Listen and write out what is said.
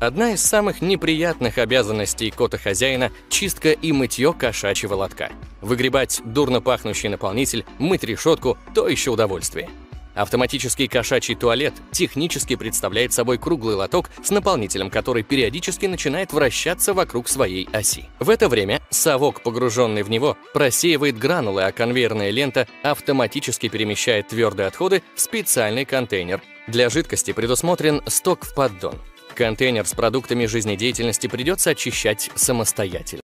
Одна из самых неприятных обязанностей кота-хозяина – чистка и мытье кошачьего лотка. Выгребать дурно пахнущий наполнитель, мыть решетку – то еще удовольствие. Автоматический кошачий туалет технически представляет собой круглый лоток с наполнителем, который периодически начинает вращаться вокруг своей оси. В это время совок, погруженный в него, просеивает гранулы, а конвейерная лента автоматически перемещает твердые отходы в специальный контейнер. Для жидкости предусмотрен сток в поддон. Контейнер с продуктами жизнедеятельности придется очищать самостоятельно.